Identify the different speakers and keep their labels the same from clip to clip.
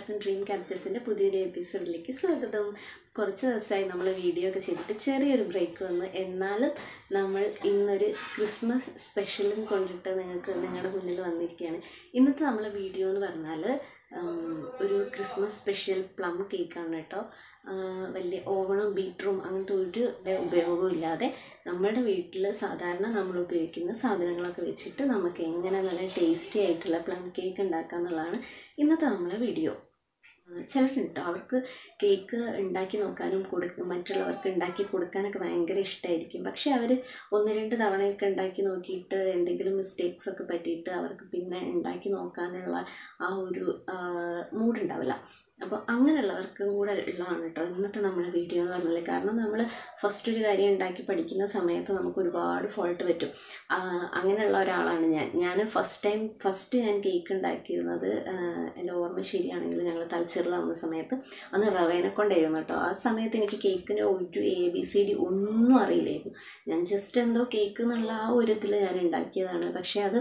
Speaker 1: എല്ലാവർക്കും ഡ്രീം ക്യാപ്ചേഴ്സിന്റെ പുതിയൊരു എപ്പിസോഡിലേക്ക് സ്വാഗതം. കുറച്ച് ദിവസമായി നമ്മൾ വീഡിയോ ഒക്കെ ചെയ്തിട്ട് ചെറിയൊരു ബ്രേക്ക് വന്നു. എന്നാലും നമ്മൾ ഇന്നൊരു ക്രിസ്മസ് സ്പെഷ്യലും കൊണ്ടിട്ട് നിങ്ങൾക്ക് നിങ്ങളുടെ മുന്നിൽ വന്നിരിക്കുകയാണ്. ഇന്നത്തെ നമ്മളെ വീഡിയോ എന്ന് പറഞ്ഞാൽ ഒരു ക്രിസ്മസ് സ്പെഷ്യൽ പ്ലം കേക്കാണ് കേട്ടോ. വലിയ ഓവണും ബീറ്ററും അങ്ങനത്തെ ഒരു ഉപയോഗവും ഇല്ലാതെ നമ്മുടെ വീട്ടിൽ സാധാരണ നമ്മൾ ഉപയോഗിക്കുന്ന സാധനങ്ങളൊക്കെ വെച്ചിട്ട് നമുക്ക് എങ്ങനെ നല്ല ടേസ്റ്റി ആയിട്ടുള്ള പ്ലം കേക്ക് ഉണ്ടാക്കുക എന്നുള്ളതാണ് ഇന്നത്തെ നമ്മളെ വീഡിയോ ചിലരുണ്ട് അവർക്ക് കേക്ക് ഉണ്ടാക്കി നോക്കാനും കൊടുക്കും മറ്റുള്ളവർക്ക് ഉണ്ടാക്കി കൊടുക്കാനൊക്കെ ഭയങ്കര ഇഷ്ടമായിരിക്കും പക്ഷേ അവർ ഒന്ന് രണ്ട് തവണയൊക്കെ ഉണ്ടാക്കി നോക്കിയിട്ട് എന്തെങ്കിലും മിസ്റ്റേക്സ് ഒക്കെ പറ്റിയിട്ട് അവർക്ക് പിന്നെ ഉണ്ടാക്കി നോക്കാനുള്ള ആ ഒരു മൂഡ് ഉണ്ടാവില്ല. അപ്പോൾ അങ്ങനെയുള്ളവർക്കും കൂടെ ഉള്ളതാണ് കേട്ടോ ഇന്നത്തെ നമ്മുടെ വീഡിയോ എന്ന് പറഞ്ഞാൽ കാരണം നമ്മൾ ഫസ്റ്റ് ഒരു കാര്യം ഉണ്ടാക്കി പഠിക്കുന്ന സമയത്ത് നമുക്ക് ഒരുപാട് ഫോൾട്ട് പറ്റും. അങ്ങനെയുള്ള ഒരാളാണ് ഞാൻ. ഞാൻ ഫസ്റ്റ് ടൈം ഫസ്റ്റ് ഞാൻ കേക്ക് ഉണ്ടാക്കിയിരുന്നത് എന്റെ ഓർമ്മ ശരിയാണെങ്കിൽ ഞങ്ങൾ തലച്ചെറിലാവുന്ന സമയത്ത് അന്ന് റവേനെ കൊണ്ടായിരുന്നു കേട്ടോ. ആ സമയത്ത് എനിക്ക് കേക്കിന്റെ ഒരു എ ബി സി ഡി ഒന്നും അറിയില്ലായിരുന്നു. ഞാൻ ജസ്റ്റ് എന്തോ കേക്ക് എന്നുള്ള ആ ഒരു ഇതിൽ ഞാൻ ഉണ്ടാക്കിയതാണ്. പക്ഷേ അത്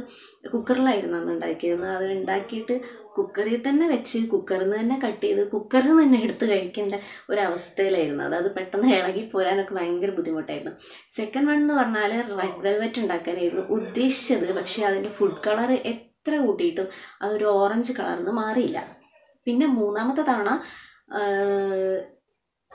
Speaker 1: കുക്കറിലായിരുന്നു അന്ന് ഉണ്ടാക്കിയിരുന്നത്. അത് ഉണ്ടാക്കിയിട്ട് കുക്കറിൽ തന്നെ വെച്ച് കുക്കറിൽ നിന്ന് തന്നെ കട്ട് ചെയ്ത് കുക്കറിൽ നിന്ന് തന്നെ എടുത്ത് കഴിക്കേണ്ട ഒരവസ്ഥയിലായിരുന്നു. അത് അത് പെട്ടെന്ന് ഇളകി പോരാനൊക്കെ ഭയങ്കര ബുദ്ധിമുട്ടായിരുന്നു. സെക്കൻഡ് വൺ എന്ന് പറഞ്ഞാൽ റെഡ് വെൽവെറ്റ് ഉണ്ടാക്കാനായിരുന്നു ഉദ്ദേശിച്ചത്. പക്ഷേ അതിന്റെ ഫുഡ് കളർ എത്ര കൂട്ടിയിട്ടും അതൊരു ഓറഞ്ച് കളർന്ന് മാറിയില്ല. പിന്നെ മൂന്നാമത്തെ തവണ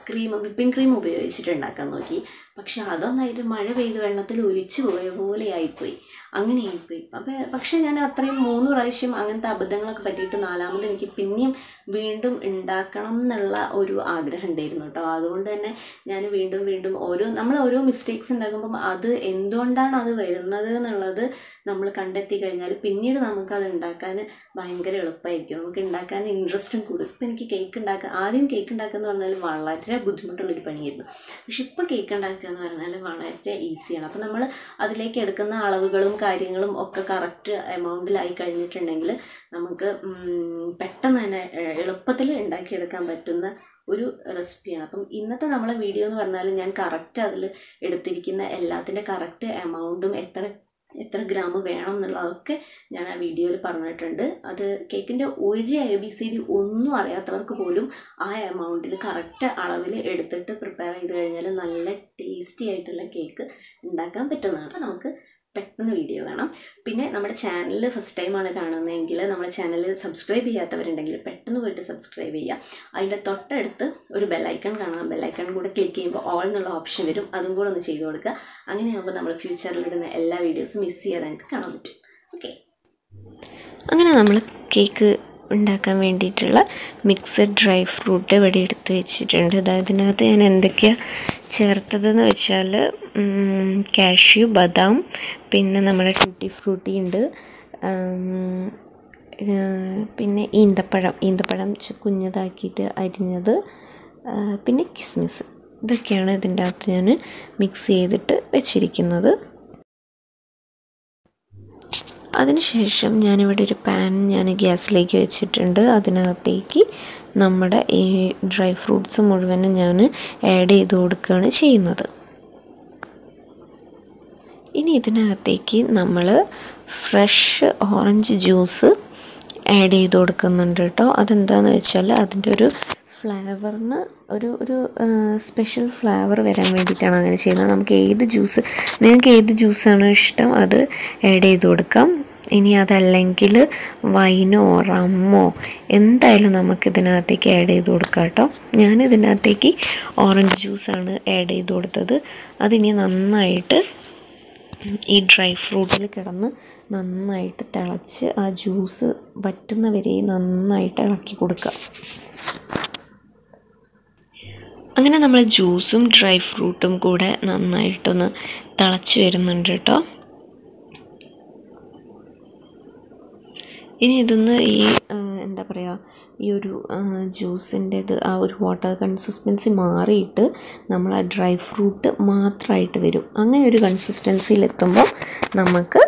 Speaker 1: ക്രീം വിപ്പിംഗ് ക്രീം ഉപയോഗിച്ചിട്ട് ഉണ്ടാക്കാൻ നോക്കി. പക്ഷെ അതൊന്നായിട്ട് മഴ പെയ്ത് വെള്ളത്തിൽ ഒലിച്ചു പോയ പോലെ ആയിപ്പോയി. അങ്ങനെ ആയിപ്പോയി അപ്പം പക്ഷേ ഞാൻ അത്രയും മൂന്ന് പ്രാവശ്യം അങ്ങനത്തെ അബദ്ധങ്ങളൊക്കെ പറ്റിയിട്ട് നാലാമത് എനിക്ക് പിന്നെയും വീണ്ടും ഉണ്ടാക്കണം എന്നുള്ള ഒരു ആഗ്രഹം ഉണ്ടായിരുന്നു കേട്ടോ. അതുകൊണ്ട് തന്നെ ഞാൻ വീണ്ടും വീണ്ടും ഓരോ നമ്മൾ ഓരോ മിസ്റ്റേക്സ് ഉണ്ടാക്കുമ്പം അത് എന്തുകൊണ്ടാണ് അത് വരുന്നത് എന്നുള്ളത് നമ്മൾ കണ്ടെത്തി കഴിഞ്ഞാൽ പിന്നീട് നമുക്കത് ഉണ്ടാക്കാൻ ഭയങ്കര എളുപ്പമായിരിക്കും. നമുക്ക് ഉണ്ടാക്കാൻ ഇൻട്രസ്റ്റും കൂടും. ഇപ്പം എനിക്ക് കേക്ക് ഉണ്ടാക്കുക ആദ്യം കേക്ക് ഉണ്ടാക്കുക എന്ന് പറഞ്ഞാൽ വളരെ ബുദ്ധിമുട്ടുള്ളൊരു പണിയായിരുന്നു. പക്ഷെ ഇപ്പോൾ കേക്ക് ഉണ്ടാക്കുക എന്ന് പറഞ്ഞാൽ വളരെ ഈസിയാണ് അപ്പോൾ നമ്മൾ അതിലേക്ക് എടുക്കുന്ന അളവുകളും കാര്യങ്ങളും ഒക്കെ കറക്റ്റ് എമൗണ്ടിലായി കഴിഞ്ഞിട്ടുണ്ടെങ്കിൽ നമുക്ക് പെട്ടെന്ന് തന്നെ എളുപ്പത്തിൽ ഉണ്ടാക്കിയെടുക്കാൻ പറ്റുന്ന ഒരു റെസിപ്പിയാണ് അപ്പം ഇന്നത്തെ നമ്മളെ വീഡിയോ എന്ന് പറഞ്ഞാൽ ഞാൻ കറക്റ്റ് അതിൽ എടുത്തിരിക്കുന്ന എല്ലാത്തിന്റെ കറക്റ്റ് എമൗണ്ടും എത്ര എത്ര ഗ്രാം വേണം എന്നുള്ളതൊക്കെ ഞാൻ ആ വീഡിയോയിൽ പറഞ്ഞിട്ടുണ്ട്. അത് കേക്കിന്റെ ഒരു എ ബി സി ഡി ഒന്നും അറിയാത്തവർക്ക് പോലും ആ എമൗണ്ടിൽ കറക്റ്റ് അളവിൽ എടുത്തിട്ട് പ്രിപ്പയർ ചെയ്ത് കഴിഞ്ഞാൽ നല്ല ടേസ്റ്റി ആയിട്ടുള്ള കേക്ക് ഉണ്ടാക്കാൻ പറ്റുന്നതാണ്. നമുക്ക് പെട്ടെന്ന് വീഡിയോ കാണാം. പിന്നെ നമ്മുടെ ചാനൽ ഫസ്റ്റ് ടൈമാണ് കാണുന്നതെങ്കിൽ നമ്മുടെ ചാനൽ സബ്സ്ക്രൈബ് ചെയ്യാത്തവരുണ്ടെങ്കിൽ പെട്ടെന്ന് പോയിട്ട് സബ്സ്ക്രൈബ് ചെയ്യുക. അതിന്റെ തൊട്ടടുത്ത് ഒരു ബെല്ലൈക്കൺ കാണാം. ബെല്ലൈക്കൺ കൂടെ ക്ലിക്ക് ചെയ്യുമ്പോൾ ഓൾ എന്നുള്ള ഓപ്ഷൻ വരും. അതും കൂടെ ഒന്ന് ചെയ്ത് കൊടുക്കുക. അങ്ങനെയാകുമ്പോൾ നമ്മൾ ഫ്യൂച്ചറിൽ ഇടുന്ന എല്ലാ വീഡിയോസും മിസ് ചെയ്യാതെ നിങ്ങൾക്ക് കാണാൻ പറ്റും. ഓക്കെ അങ്ങനെ നമ്മൾ കേക്ക് ഉണ്ടാക്കാൻ വേണ്ടിയിട്ടുള്ള മിക്സഡ് ഡ്രൈ ഫ്രൂട്ട് ഇവിടെ എടുത്ത് വെച്ചിട്ടുണ്ട്. അതായത് ഇതിനകത്ത് ഞാൻ എന്തൊക്കെയാണ് ചേർത്തതെന്ന് വെച്ചാൽ കാഷ്യൂ ബദാം പിന്നെ നമ്മുടെ ടൂട്ടി ഫ്രൂട്ടി ഉണ്ട്. പിന്നെ ഈന്തപ്പഴം. ഈന്തപ്പഴം കുഞ്ഞതാക്കിയിട്ട് അരിഞ്ഞത്. പിന്നെ കിസ്മിസ്. ഇതൊക്കെയാണ് ഇതിന്റെ അകത്ത് ഞാൻ മിക്സ് ചെയ്തിട്ട് വെച്ചിരിക്കുന്നത്. അതിനുശേഷം ഞാനിവിടെ ഒരു പാൻ ഞാൻ ഗ്യാസിലേക്ക് വെച്ചിട്ടുണ്ട്. അതിനകത്തേക്ക് നമ്മുടെ ഈ ഡ്രൈ ഫ്രൂട്ട്സ് മുഴുവനും ഞാൻ ആഡ് ചെയ്ത് കൊടുക്കുകയാണ് ചെയ്യുന്നത്. ഇനി ഇതിനകത്തേക്ക് നമ്മൾ ഫ്രഷ് ഓറഞ്ച് ജ്യൂസ് ആഡ് ചെയ്ത് കൊടുക്കുന്നുണ്ട് കേട്ടോ. അതെന്താണെന്ന് വെച്ചാൽ അതിന്റെ ഒരു ഫ്ലേവറിന് ഒരു ഒരു സ്പെഷ്യൽ ഫ്ലേവർ വരാൻ വേണ്ടിയിട്ടാണ് അങ്ങനെ ചെയ്യുന്നത്. നമുക്ക് ഏത് ജ്യൂസ് നിങ്ങൾക്ക് ഏത് ജ്യൂസാണോ ഇഷ്ടം അത് ആഡ് ചെയ്ത് കൊടുക്കാം. ഇനി അതല്ലെങ്കിൽ വൈനോ റമ്മോ എന്തായാലും നമുക്ക് ഇതിനകത്തേക്ക് ആഡ് ചെയ്ത് കൊടുക്കാം കേട്ടോ. ഞാൻ ഇതിനകത്തേക്ക് ഓറഞ്ച് ജ്യൂസാണ് ആഡ് ചെയ്ത് കൊടുത്തത്. അതിനി നന്നായിട്ട് ഈ ഡ്രൈ ഫ്രൂട്ടിൽ കിടന്ന് നന്നായിട്ട് തിളച്ച് ആ ജ്യൂസ് വറ്റുന്ന വരെ നന്നായിട്ട് ഇളക്കി കൊടുക്കുക. അങ്ങനെ നമ്മൾ ജ്യൂസും ഡ്രൈ ഫ്രൂട്ടും കൂടെ നന്നായിട്ടൊന്ന് തിളച്ച് വരുന്നുണ്ട് കേട്ടോ. ഇനി ഇതൊന്ന് ഈ എന്താ പറയുക ഈ ഒരു ജ്യൂസിന്റെത് ആ ഒരു വാട്ടർ കൺസിസ്റ്റൻസി മാറിയിട്ട് നമ്മൾ ആ ഡ്രൈ ഫ്രൂട്ട് മാത്രമായിട്ട് വരും. അങ്ങനെ ഒരു കൺസിസ്റ്റൻസിയിലെത്തുമ്പോൾ നമുക്ക്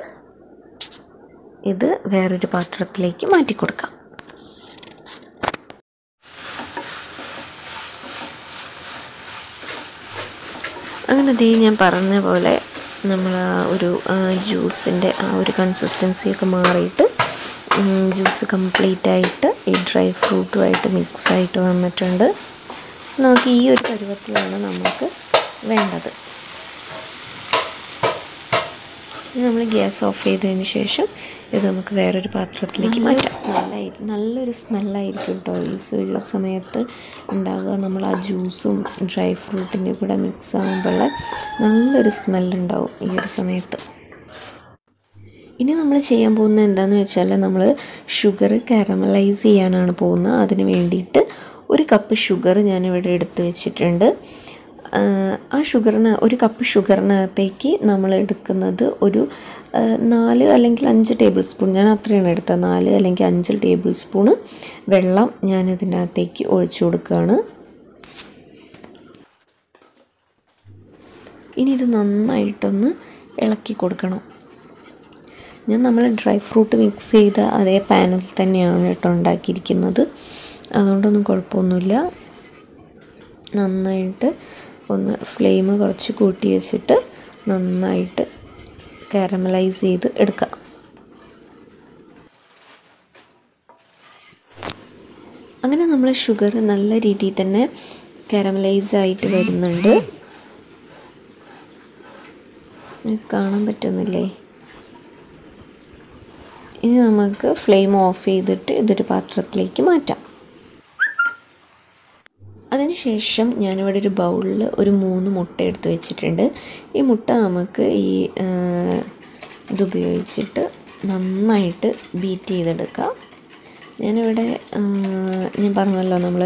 Speaker 1: ഇത് വേറൊരു പാത്രത്തിലേക്ക് മാറ്റി കൊടുക്കാം അങ്ങനെ ദേ ഞാൻ പറഞ്ഞ പോലെ നമ്മൾ ആ ഒരു ജ്യൂസിന്റെ ആ ഒരു കൺസിസ്റ്റൻസിയൊക്കെ മാറിയിട്ട്
Speaker 2: ജ്യൂസ് കംപ്ലീറ്റ് ആയിട്ട് ഈ ഡ്രൈ ഫ്രൂട്ടുമായിട്ട് മിക്സ് ആയിട്ട് വന്നിട്ടുണ്ട്. നമുക്ക് ഈ ഒരു പരുവത്തിലാണ് നമുക്ക് വേണ്ടത്. നമ്മൾ ഗ്യാസ് ഓഫ് ചെയ്തതിന് ശേഷം ഇത് നമുക്ക് വേറൊരു പാത്രത്തിലേക്ക് മാറ്റാം. സ്മെല്ലായിരിക്കും നല്ലൊരു സ്മെല്ലായിരിക്കും കേട്ടോ. ഈ സൂര്യ സമയത്ത് ഉണ്ടാകുക നമ്മൾ ആ ജ്യൂസും ഡ്രൈ ഫ്രൂട്ടിന്റെ കൂടെ മിക്സ് ആകുമ്പോൾ നല്ലൊരു സ്മെല്ലുണ്ടാവും ഈ ഒരു സമയത്ത്. ഇനി നമ്മൾ ചെയ്യാൻ പോകുന്നത് എന്താണെന്ന് വെച്ചാൽ നമ്മൾ ഷുഗർ കാരമലൈസ് ചെയ്യാനാണ് പോകുന്നത്. അതിന് വേണ്ടിയിട്ട് ഒരു കപ്പ് ഷുഗർ ഞാനിവിടെ എടുത്തു വെച്ചിട്ടുണ്ട്. ആ ഷുഗറിന് ഒരു കപ്പ് ഷുഗറിനകത്തേക്ക് നമ്മൾ എടുക്കുന്നത് ഒരു നാല് അല്ലെങ്കിൽ അഞ്ച് ടേബിൾ സ്പൂൺ ഞാൻ അത്രയാണ് എടുത്തത്. നാല് അല്ലെങ്കിൽ അഞ്ച് ടേബിൾ സ്പൂണ് വെള്ളം ഞാൻ അകത്തേക്ക് ഒഴിച്ചു കൊടുക്കുകയാണ്. ഇനി ഇത് നന്നായിട്ടൊന്ന് ഇളക്കി കൊടുക്കണം. ഞാൻ നമ്മൾ ഡ്രൈ ഫ്രൂട്ട് മിക്സ് ചെയ്ത അതേ പാനിൽ തന്നെയാണ് കേട്ടോ ഉണ്ടാക്കിയിരിക്കുന്നത്. അതുകൊണ്ടൊന്നും കുഴപ്പമൊന്നുമില്ല. നന്നായിട്ട് ഒന്ന് ഫ്ലെയിം കുറച്ച് കൂട്ടി വെച്ചിട്ട് നന്നായിട്ട് കാരമലൈസ് ചെയ്ത് എടുക്കാം. അങ്ങനെ നമ്മൾ ഷുഗർ നല്ല രീതിയിൽ തന്നെ കാരമലൈസ് ആയിട്ട് വരുന്നുണ്ട്. കാണാൻ പറ്റുന്നില്ലേ? ഇനി നമുക്ക് ഫ്ലെയിം ഓഫ് ചെയ്തിട്ട് ഇതൊരു പാത്രത്തിലേക്ക് മാറ്റാം. അതിനുശേഷം ഞാനിവിടെ ഒരു ബൗളിൽ ഒരു മൂന്ന് മുട്ട എടുത്ത് വെച്ചിട്ടുണ്ട്. ഈ മുട്ട നമുക്ക് ഈ ഇതുപയോഗിച്ചിട്ട് നന്നായിട്ട് ബീറ്റ് ചെയ്തെടുക്കാം. ഞാനിവിടെ ഞാൻ പറഞ്ഞല്ലോ നമ്മൾ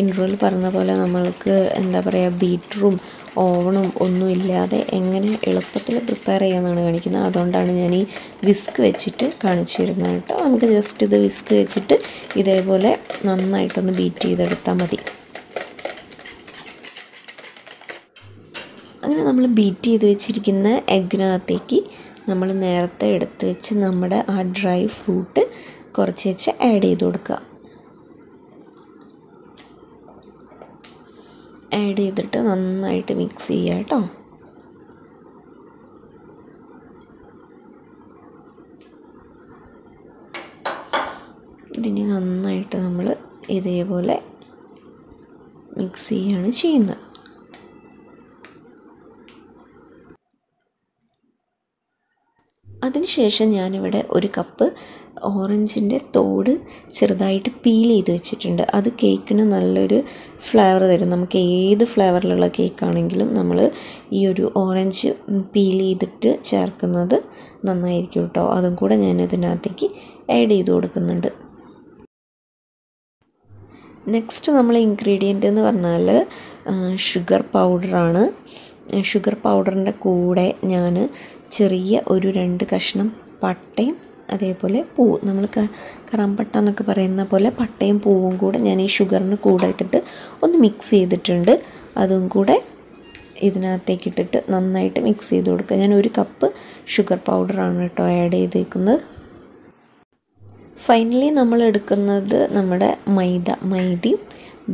Speaker 2: ഇൻട്രോയിൽ പറഞ്ഞ പോലെ നമ്മൾക്ക് എന്താ പറയുക ബീറ്ററും ഓവണും ഒന്നും ഇല്ലാതെ എങ്ങനെ എളുപ്പത്തിൽ പ്രിപ്പയർ ചെയ്യാമെന്നാണ് കാണിക്കുന്നത്. അതുകൊണ്ടാണ് ഞാൻ ഈ വിസ്ക് വെച്ചിട്ട് കാണിച്ചിരുന്നത് കേട്ടോ. നമുക്ക് ജസ്റ്റ് ഇത് വിസ്ക് വെച്ചിട്ട് ഇതേപോലെ നന്നായിട്ടൊന്ന് ബീറ്റ് ചെയ്തെടുത്താൽ മതി. അങ്ങനെ നമ്മൾ ബീറ്റ് ചെയ്ത് വെച്ചിരിക്കുന്ന എഗ്നകത്തേക്ക് നമ്മൾ നേരത്തെ എടുത്ത് വെച്ച് നമ്മുടെ ആ ഡ്രൈ ഫ്രൂട്ട് കുറച്ച് വെച്ച് ആഡ് ചെയ്ത് കൊടുക്കുക. ആഡ് ചെയ്തിട്ട് നന്നായിട്ട് മിക്സ് ചെയ്യുക കേട്ടോ ഇതിന് നന്നായിട്ട് നമ്മൾ ഇതേപോലെ മിക്സ് ചെയ്യുകയാണ് ചെയ്യുന്നത്. അതിനുശേഷം ഞാനിവിടെ ഒരു കപ്പ് ഓറഞ്ചിന്റെ തോട് ചെറുതായിട്ട് പീൽ ചെയ്ത് വെച്ചിട്ടുണ്ട്. അത് കേക്കിന് നല്ലൊരു ഫ്ലേവർ തരും. നമുക്ക് ഏത് ഫ്ലേവറിലുള്ള കേക്കാണെങ്കിലും നമ്മൾ ഈ ഒരു ഓറഞ്ച് പീൽ ചെയ്തിട്ട് ചേർക്കുന്നത് നന്നായിരിക്കും കേട്ടോ. അതും കൂടെ ഞാൻ ഇതിനകത്തേക്ക് ആഡ് ചെയ്ത് കൊടുക്കുന്നുണ്ട്. നെക്സ്റ്റ് നമ്മൾ ഇൻഗ്രീഡിയന്റ് എന്ന് പറഞ്ഞാൽ ഷുഗർ പൗഡറാണ് ഷുഗർ പൗഡറിന്റെ കൂടെ ഞാൻ ചെറിയ ഒരു രണ്ട് കഷ്ണം പട്ടയും അതേപോലെ പൂവ് നമ്മൾ കറാമ്പട്ട എന്നൊക്കെ പറയുന്ന പോലെ പട്ടയും പൂവും കൂടെ ഞാൻ ഈ ഷുഗറിന് കൂടെ ഇട്ടിട്ട് ഒന്ന് മിക്സ് ചെയ്തിട്ടുണ്ട്. അതും കൂടെ ഇതിനകത്തേക്ക് ഇട്ടിട്ട് നന്നായിട്ട് മിക്സ് ചെയ്ത് കൊടുക്കുക. ഞാൻ ഒരു കപ്പ് ഷുഗർ പൗഡറാണ് കേട്ടോ ആഡ് ചെയ്തേക്കുന്നത്. ഫൈനലി നമ്മൾ എടുക്കുന്നത് നമ്മുടെ മൈദ മൈദയും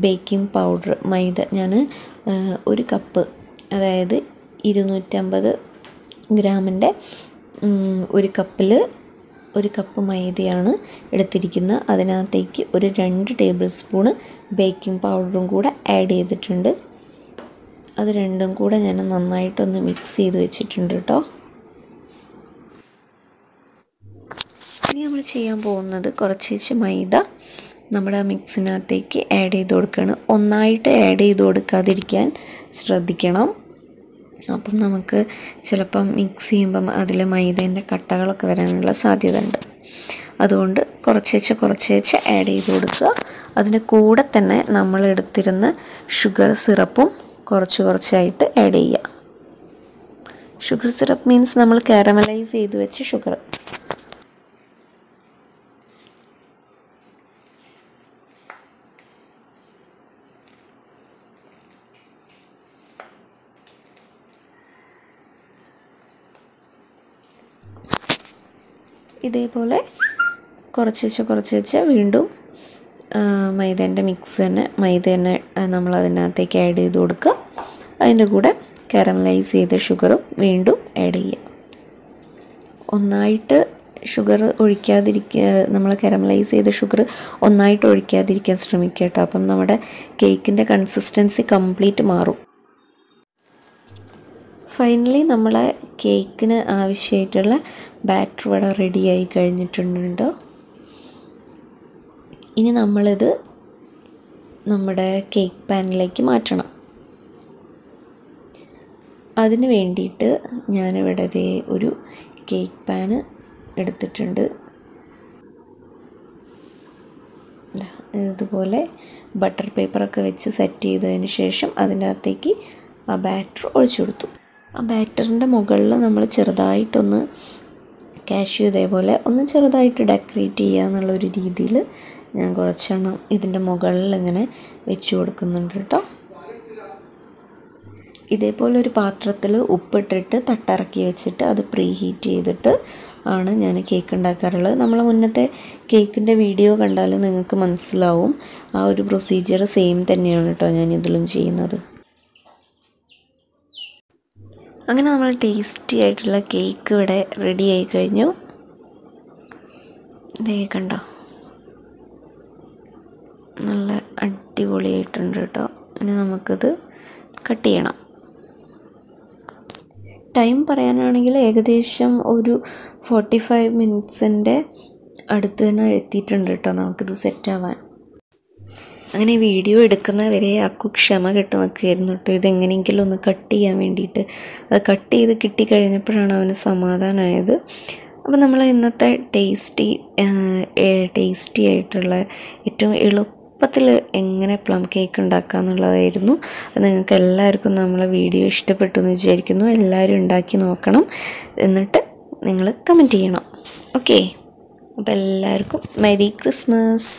Speaker 2: ബേക്കിംഗ് പൗഡർ മൈദ ഞാൻ ഒരു കപ്പ് അതായത് ഇരുന്നൂറ്റമ്പത് ഗ്രാമിന്റെ ഒരു കപ്പിൽ ഒരു കപ്പ് മൈദയാണ് എടുത്തിരിക്കുന്നത് അതിനകത്തേക്ക് ഒരു രണ്ട് ടേബിൾ സ്പൂണ് ബേക്കിംഗ് പൗഡറും കൂടെ ആഡ് ചെയ്തിട്ടുണ്ട്. അത് രണ്ടും കൂടെ ഞാൻ നന്നായിട്ടൊന്ന് മിക്സ് ചെയ്ത് വെച്ചിട്ടുണ്ട് കേട്ടോ. ഇനി നമ്മൾ ചെയ്യാൻ പോകുന്നത് കുറച്ച് മൈദ നമ്മുടെ മിക്സിനകത്തേക്ക് ആഡ് ചെയ്ത് കൊടുക്കുകയാണ്. ഒന്നായിട്ട് ആഡ് ചെയ്ത് കൊടുക്കാതിരിക്കാൻ ശ്രദ്ധിക്കണം. അപ്പം നമുക്ക് ചിലപ്പം മിക്സ് ചെയ്യുമ്പം അതിൽ മൈദേന്റെ കട്ടകളൊക്കെ വരാനുള്ള സാധ്യത ഉണ്ട് അതുകൊണ്ട് കുറച്ചേച്ച് കുറച്ചേച്ച് ആഡ് ചെയ്ത് കൊടുക്കുക. അതിന്റെ കൂടെ തന്നെ നമ്മൾ എടുത്തിരുന്ന ഷുഗർ സിറപ്പും കുറച്ച് കുറച്ചായിട്ട് ആഡ് ചെയ്യുക. ഷുഗർ സിറപ്പ് മീൻസ് നമ്മൾ കാരമലൈസ് ചെയ്ത് വെച്ച് ഷുഗർ ഇതേപോലെ കുറച്ച് വെച്ച് കുറച്ച് വെച്ച് വീണ്ടും മൈദേന്റെ മിക്സ് തന്നെ മൈദ തന്നെ നമ്മൾ അതിനകത്തേക്ക് ആഡ് ചെയ്ത് കൊടുക്കുക. അതിന്റെ കൂടെ കാരമലൈസ് ചെയ്ത ഷുഗറും വീണ്ടും ആഡ് ചെയ്യുക. ഒന്നായിട്ട് ഷുഗർ ഒഴിക്കാതിരിക്കുക നമ്മൾ കാരമലൈസ് ചെയ്ത ഷുഗർ ഒന്നായിട്ട് ഒഴിക്കാതിരിക്കാൻ ശ്രമിക്കുക കേട്ടോ. അപ്പം നമ്മുടെ കേക്കിന്റെ കൺസിസ്റ്റൻസി കംപ്ലീറ്റ് മാറും. ഫൈനലി നമ്മളെ കേക്കിന് ആവശ്യമായിട്ടുള്ള ബാറ്റർ ഇവിടെ റെഡിയായി കഴിഞ്ഞിട്ടുണ്ട്. ഇനി നമ്മളിത് നമ്മുടെ കേക്ക് പാനിലേക്ക് മാറ്റണം. അതിന് വേണ്ടിയിട്ട് ഞാനിവിടെ ദേ ഒരു കേക്ക് പാന് എടുത്തിട്ടുണ്ട്. ഇതുപോലെ ബട്ടർ പേപ്പറൊക്കെ വെച്ച് സെറ്റ് ചെയ്തതിന് ശേഷം അതിന്റെ അകത്തേക്ക് ആ ബാറ്റർ ഒഴിച്ചു കൊടുത്തു. ആ ബാറ്ററിന്റെ മുകളിൽ നമ്മൾ ചെറുതായിട്ടൊന്ന് കാഷ്യൂ ഇതേപോലെ ഒന്ന് ചെറുതായിട്ട് ഡെക്കറേറ്റ് ചെയ്യുക എന്നുള്ളൊരു രീതിയിൽ ഞാൻ കുറച്ചെണ്ണം ഇതിന്റെ മുകളിൽ ഇങ്ങനെ വെച്ച് കൊടുക്കുന്നുണ്ട് കേട്ടോ. ഇതേപോലെ ഒരു പാത്രത്തിൽ ഉപ്പിട്ടിട്ട് തട്ടിറക്കി വെച്ചിട്ട് അത് പ്രീ ഹീറ്റ് ചെയ്തിട്ട് ആണ് ഞാൻ കേക്ക് ഉണ്ടാക്കാറുള്ളത്. നമ്മൾ മുന്നത്തെ കേക്കിന്റെ വീഡിയോ കണ്ടാൽ നിങ്ങൾക്ക് മനസ്സിലാവും. ആ ഒരു പ്രൊസീജിയർ സെയിം തന്നെയാണ് കേട്ടോ ഞാൻ ഇതിലും ചെയ്യുന്നത്. അങ്ങനെ നമ്മൾ ടേസ്റ്റി ആയിട്ടുള്ള കേക്ക് ഇവിടെ റെഡി ആയി കഴിഞ്ഞു. ഇതേ കണ്ടോ? നല്ല അടിപൊളിയായിട്ടുണ്ട് കേട്ടോ. ഇനി നമുക്കിത് കട്ട് ചെയ്യണം. ടൈം പറയാനാണെങ്കിൽ ഏകദേശം ഒരു ഫോർട്ടി ഫൈവ് മിനിറ്റ്സിന്റെ അടുത്ത് തന്നെ എത്തിയിട്ടുണ്ട് കേട്ടോ. നമുക്കിത് സെറ്റാവാൻ അങ്ങനെ വീഡിയോ എടുക്കുന്നവരെ അക്കു ക്ഷമ കെട്ട് നിൽക്കുകയായിരുന്നു കേട്ടോ ഇതെങ്ങനെയെങ്കിലും ഒന്ന് കട്ട് ചെയ്യാൻ വേണ്ടിയിട്ട്. അത് കട്ട് ചെയ്ത് കിട്ടിക്കഴിഞ്ഞപ്പോഴാണ് അവന് സമാധാനമായത്. അപ്പോൾ നമ്മൾ ഇന്നത്തെ ടേസ്റ്റി ടേസ്റ്റി ആയിട്ടുള്ള ഏറ്റവും എളുപ്പത്തിൽ എങ്ങനെ പ്ലം കേക്ക് ഉണ്ടാക്കുക എന്നുള്ളതായിരുന്നു നിങ്ങൾക്ക് എല്ലാവർക്കും നമ്മളെ വീഡിയോ ഇഷ്ടപ്പെട്ടു എന്ന് വിചാരിക്കുന്നു. എല്ലാവരും ഉണ്ടാക്കി നോക്കണം. എന്നിട്ട് നിങ്ങൾ കമന്റ് ചെയ്യണം. ഓക്കെ അപ്പോൾ എല്ലാവർക്കും മെരി ക്രിസ്മസ്.